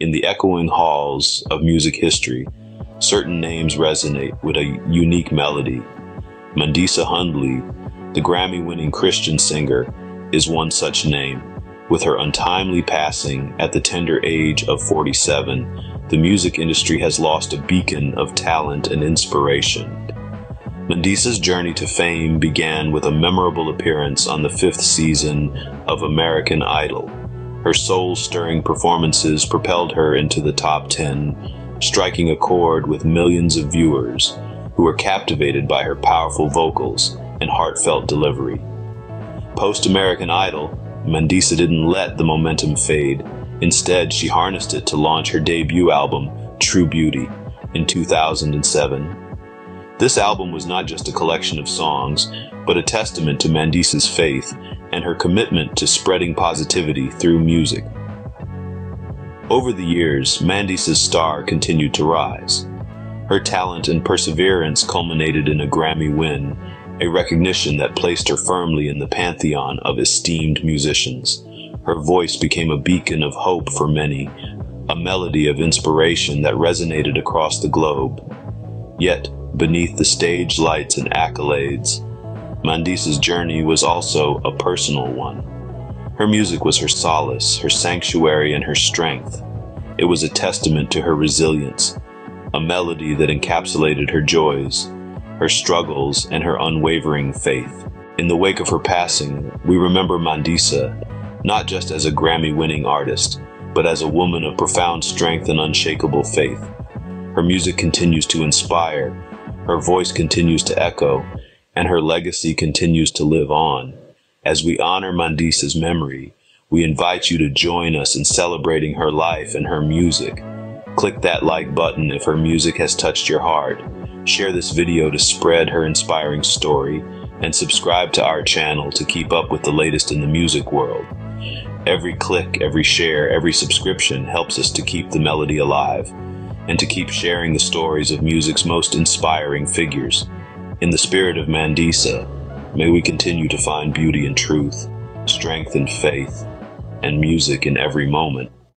In the echoing halls of music history, certain names resonate with a unique melody. Mandisa Hundley, the Grammy-winning Christian singer, is one such name. With her untimely passing at the tender age of 47, the music industry has lost a beacon of talent and inspiration. Mandisa's journey to fame began with a memorable appearance on the fifth season of American Idol. Her soul-stirring performances propelled her into the top 10, striking a chord with millions of viewers who were captivated by her powerful vocals and heartfelt delivery. Post-American Idol, Mandisa didn't let the momentum fade. Instead, she harnessed it to launch her debut album, True Beauty, in 2007. This album was not just a collection of songs, but a testament to Mandisa's faith and her commitment to spreading positivity through music. Over the years, Mandisa's star continued to rise. Her talent and perseverance culminated in a Grammy win, a recognition that placed her firmly in the pantheon of esteemed musicians. Her voice became a beacon of hope for many, a melody of inspiration that resonated across the globe. Yet, beneath the stage lights and accolades. Mandisa's journey was also a personal one. Her music was her solace, her sanctuary, and her strength. It was a testament to her resilience, a melody that encapsulated her joys, her struggles, and her unwavering faith. In the wake of her passing, we remember Mandisa not just as a Grammy-winning artist, but as a woman of profound strength and unshakable faith. Her music continues to inspire, her voice continues to echo, and her legacy continues to live on. As we honor Mandisa's memory, we invite you to join us in celebrating her life and her music. Click that like button if her music has touched your heart. Share this video to spread her inspiring story, and subscribe to our channel to keep up with the latest in the music world. Every click, every share, every subscription helps us to keep the melody alive and to keep sharing the stories of music's most inspiring figures. In the spirit of Mandisa, may we continue to find beauty in truth, strength in faith, and music in every moment.